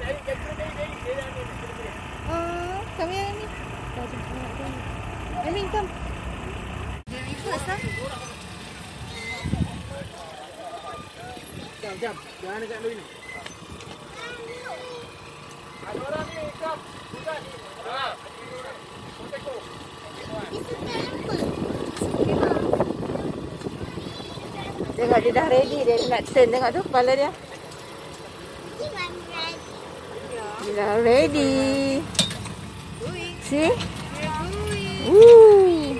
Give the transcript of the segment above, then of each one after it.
Oh, come here, Amy. Amy, come. Huh? Jam, jam. Jangan dekat lu ni. Ada orang ni, jam. Bukan. Ha. Tengok dia dah ready dia nak turn tengok tu kepala dia. Dah ready. See? Woo.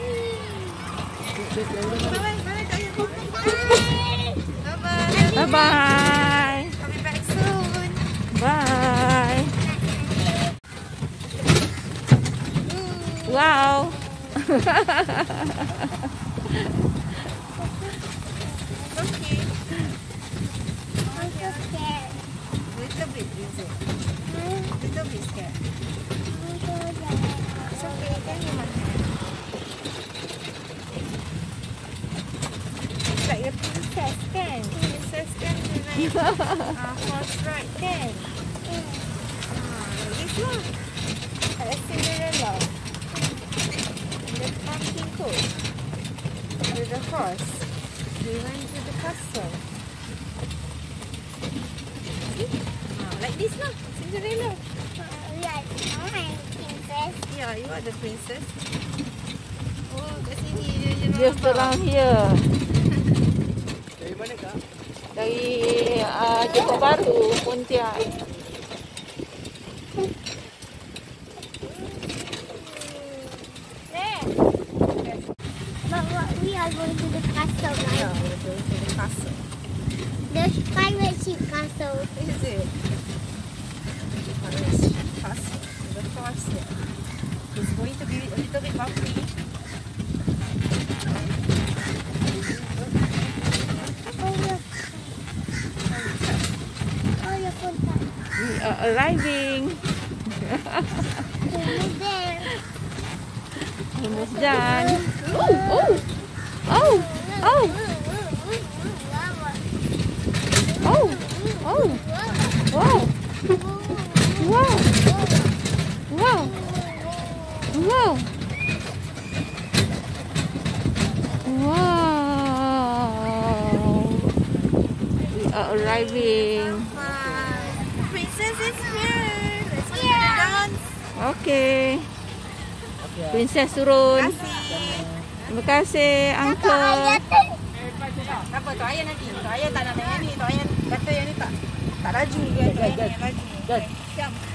Bye bye. I'll be back soon. Bye. Wow. uh, horse ride, kan? Ah, this one. Like a Cinderella. The pumpkin coat. With the horse. We went to the castle. See? Ah, like this lah. Cinderella. Yeah, you are the princess. Oh, kat sini dia je Just around here. Dari mana kak? Dari Baru, Pontian. We are going to the castle, right? we're going to the castle. Pirate ship castle. Is it? Castle. The there. It's going to be a little bit bumpy. Oh, look. Oh, your contact. Are arriving. Almost done. Oh, oh, oh, oh, oh, oh. Wow, wow, wow, wow. Wow. We are arriving. Okay. Princess turun. Kasih. Terima kasih, Uncle. Apa tu ayah nanti? Tu ayah tak nak main yang ni. Tu ayah kata yang ni tak tak laju dia. Tu ayah yang laju. Jom. Siap.